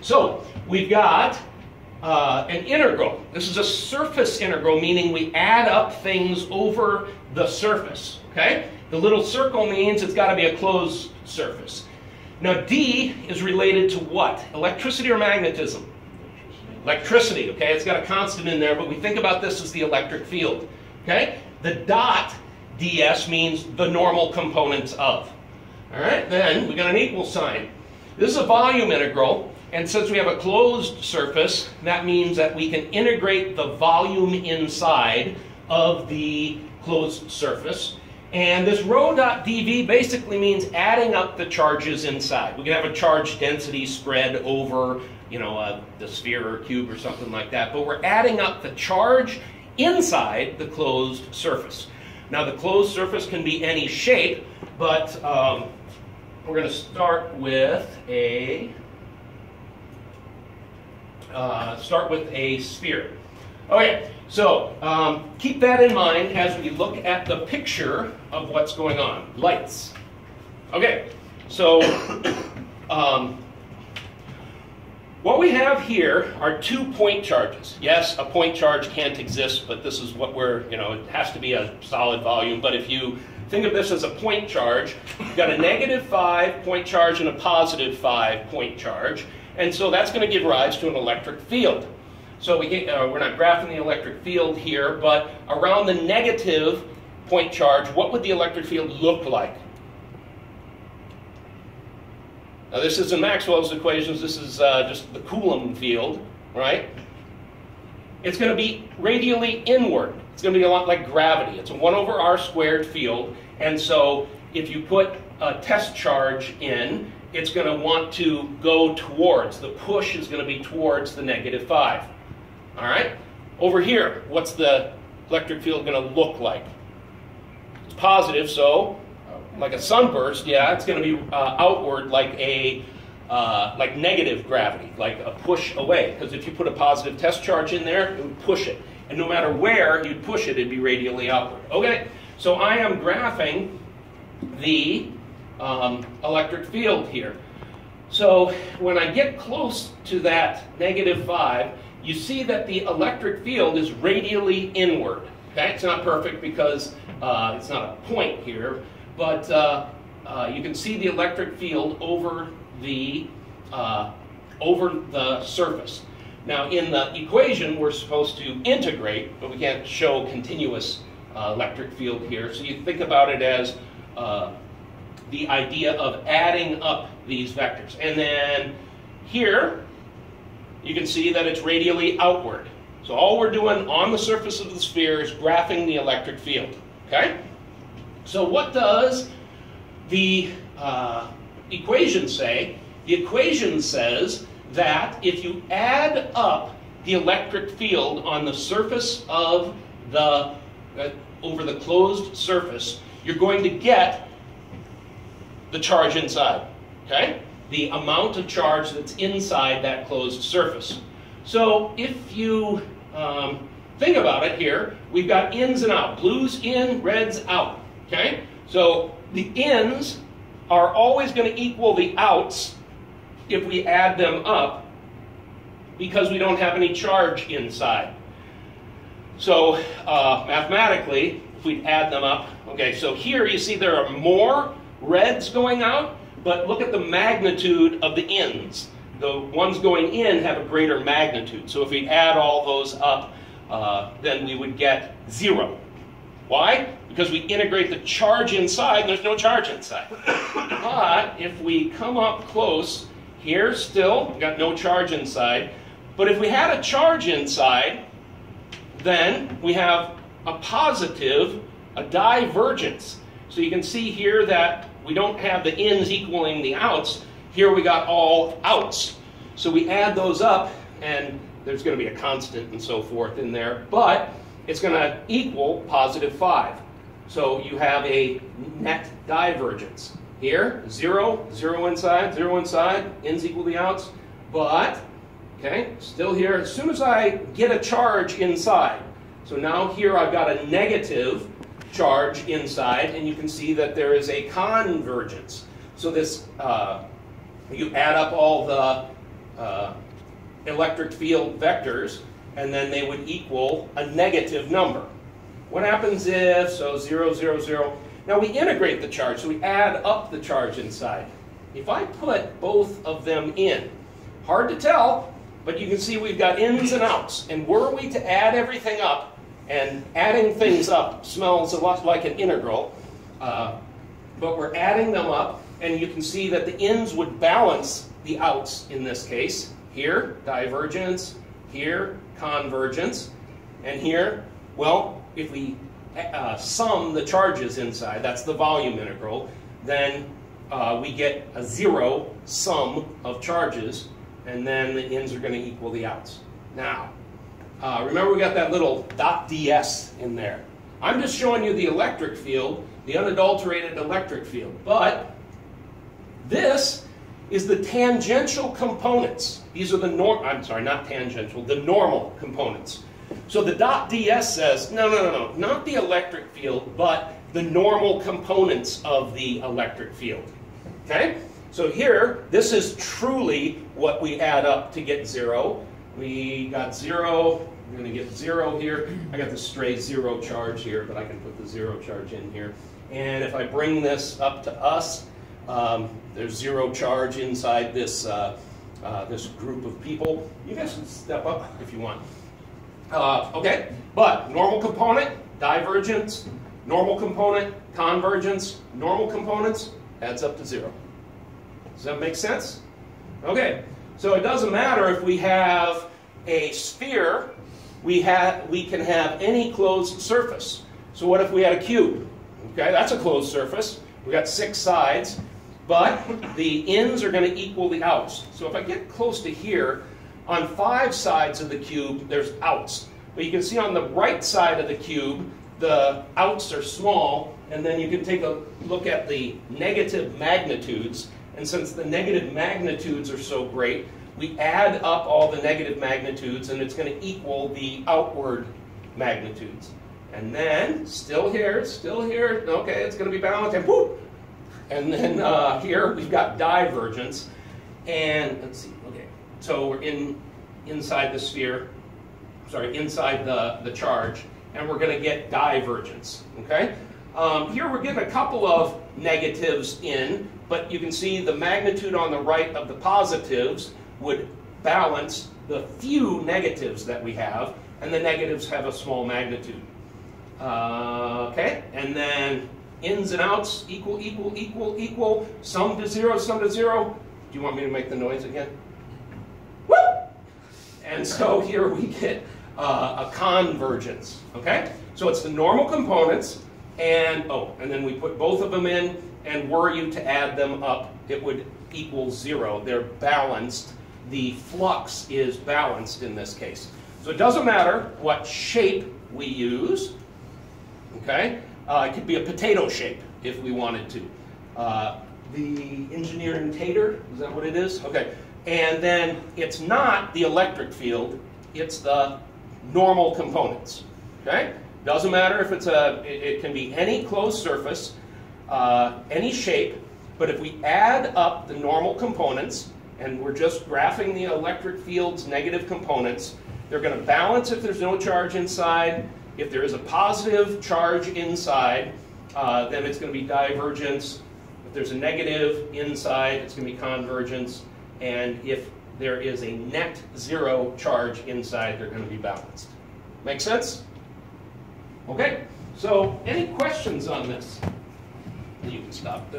So we've got uh, an integral. This is a surface integral, meaning we add up things over the surface. Okay? The little circle means it's got to be a closed surface. Now D is related to what? Electricity or magnetism? Electricity, okay? It's got a constant in there, but we think about this as the electric field. Okay? The dot ds means the normal components of. All right, then we got an equal sign. This is a volume integral, and since we have a closed surface, that means that we can integrate the volume inside of the closed surface. And this rho dot dv basically means adding up the charges inside. We can have a charge density spread over, you know, uh, the sphere or cube or something like that, but we're adding up the charge inside the closed surface. Now the closed surface can be any shape, but um, we're going to start with a uh, start with a sphere. Okay, so um, keep that in mind as we look at the picture of what's going on. Lights. Okay, so um, what we have here are two point charges. Yes, a point charge can't exist, but this is what we're, you know, it has to be a solid volume. But if you think of this as a point charge, you've got a negative 5 point charge and a positive 5 point charge. And so that's going to give rise to an electric field. So we, uh, we're not graphing the electric field here, but around the negative point charge, what would the electric field look like? Now this isn't Maxwell's equations, this is uh, just the Coulomb field, right? It's going to be radially inward. It's going to be a lot like gravity. It's a 1 over r squared field, and so if you put a test charge in, it's going to want to go towards, the push is going to be towards the negative 5. All right? Over here, what's the electric field going to look like? It's positive, so like a sunburst, yeah, it's going to be uh, outward like a uh, like negative gravity, like a push away. Because if you put a positive test charge in there, it would push it. And no matter where you'd push it, it'd be radially outward. Okay, so I am graphing the um, electric field here. So when I get close to that negative 5, you see that the electric field is radially inward. Okay, it's not perfect because uh, it's not a point here, but uh, uh, you can see the electric field over the, uh, over the surface. Now in the equation we're supposed to integrate, but we can't show continuous uh, electric field here. So you think about it as uh, the idea of adding up these vectors. And then here you can see that it's radially outward. So all we're doing on the surface of the sphere is graphing the electric field. Okay? So what does the uh, equation say? The equation says that if you add up the electric field on the surface of the, uh, over the closed surface, you're going to get the charge inside, okay? The amount of charge that's inside that closed surface. So if you um, think about it here, we've got ins and out. Blues in, reds out. Okay? So the ins are always going to equal the outs if we add them up because we don't have any charge inside. So uh, mathematically, if we add them up, okay, so here you see there are more reds going out, but look at the magnitude of the ins. The ones going in have a greater magnitude. So if we add all those up, uh, then we would get zero. Why? Because we integrate the charge inside, there's no charge inside. but if we come up close, here still, got no charge inside. But if we had a charge inside, then we have a positive, a divergence. So you can see here that we don't have the ins equaling the outs. Here we got all outs. So we add those up, and there's going to be a constant and so forth in there. But it's going to equal positive 5. So you have a net divergence. Here, 0, 0 inside, 0 inside, ins equal the outs. But, okay, still here, as soon as I get a charge inside, so now here I've got a negative charge inside, and you can see that there is a convergence. So this, uh, you add up all the uh, electric field vectors, and then they would equal a negative number. What happens if, so 0, 0, 0. Now we integrate the charge, so we add up the charge inside. If I put both of them in, hard to tell, but you can see we've got ins and outs. And were we to add everything up, and adding things up smells a lot like an integral, uh, but we're adding them up, and you can see that the ins would balance the outs in this case. Here, divergence, here, convergence, and here, well, if we uh, sum the charges inside, that's the volume integral, then uh, we get a zero sum of charges, and then the ins are going to equal the outs. Now, uh, remember we got that little dot ds in there. I'm just showing you the electric field, the unadulterated electric field, but this is the tangential components. These are the norm, I'm sorry, not tangential, the normal components. So the dot ds says, no, no, no, no, not the electric field, but the normal components of the electric field. Okay? So here, this is truly what we add up to get zero. We got zero, we're going to get zero here. I got the stray zero charge here, but I can put the zero charge in here. And if I bring this up to us, um, there's zero charge inside this, uh, uh, this group of people. You guys can step up if you want. Uh, okay, but normal component, divergence, normal component, convergence, normal components, adds up to zero. Does that make sense? Okay, so it doesn't matter if we have a sphere, we, we can have any closed surface. So what if we had a cube? Okay, that's a closed surface. We've got six sides, but the ins are going to equal the outs. So if I get close to here, on five sides of the cube, there's outs. But you can see on the right side of the cube, the outs are small, and then you can take a look at the negative magnitudes. And since the negative magnitudes are so great, we add up all the negative magnitudes, and it's going to equal the outward magnitudes. And then, still here, still here, okay, it's going to be balanced, and whoop! And then uh, here we've got divergence. And let's see, okay, so we're in inside the sphere, sorry, inside the, the charge and we're going to get divergence. Okay? Um, here we're getting a couple of negatives in, but you can see the magnitude on the right of the positives would balance the few negatives that we have, and the negatives have a small magnitude. Uh, okay, and then ins and outs equal, equal, equal, equal, sum to zero, sum to zero. Do you want me to make the noise again? Woo! And so here we get uh, a convergence, okay? So it's the normal components, and, oh, and then we put both of them in, and were you to add them up, it would equal zero. They're balanced. The flux is balanced in this case. So it doesn't matter what shape we use, okay? Uh, it could be a potato shape if we wanted to. Uh, the engineering tater, is that what it is? Okay. And then it's not the electric field, it's the normal components. Okay? Doesn't matter if it's a, it, it can be any closed surface, uh, any shape, but if we add up the normal components, and we're just graphing the electric field's negative components, they're going to balance if there's no charge inside. If there is a positive charge inside, uh, then it's going to be divergence. If there's a negative inside, it's going to be convergence. And if there is a net zero charge inside, they're going to be balanced. Make sense? Okay, so any questions on this? You can stop.